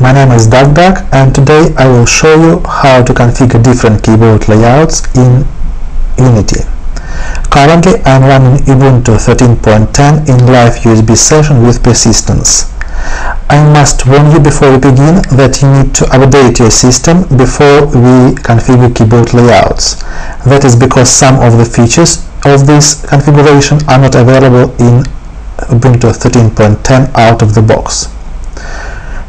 my name is DarkDuck and today I will show you how to configure different keyboard layouts in Unity. Currently I'm running Ubuntu 13.10 in live USB session with persistence. I must warn you before we begin that you need to update your system before we configure keyboard layouts. That is because some of the features of this configuration are not available in Ubuntu 13.10 out of the box.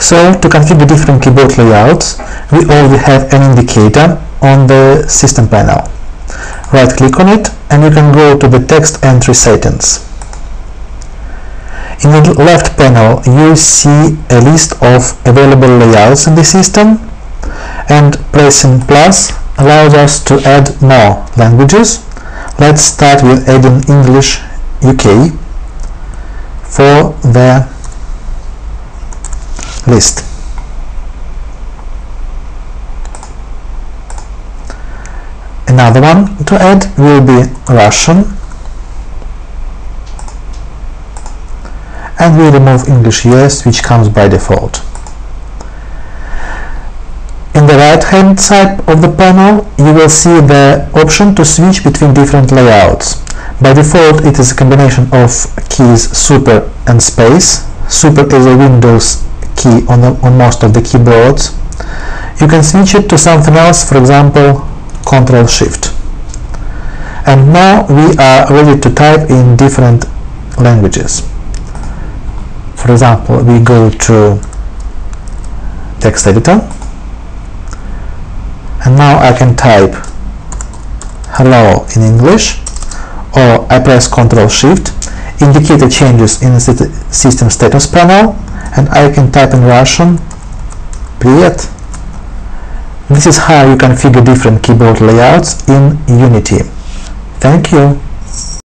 So to configure different keyboard layouts, we already have an indicator on the system panel. Right click on it and you can go to the text entry settings. In the left panel you see a list of available layouts in the system and pressing plus allows us to add more languages. Let's start with adding English UK for the list. Another one to add will be Russian and we remove English US which comes by default. In the right hand side of the panel you will see the option to switch between different layouts. By default it is a combination of keys super and space. Super is a Windows key on, the, on most of the keyboards. You can switch it to something else, for example, Ctrl Shift. And now we are ready to type in different languages. For example, we go to text editor and now I can type hello in English or I press Ctrl Shift indicate the changes in the system status panel and I can type in Russian Привет. This is how you configure different keyboard layouts in Unity. Thank you.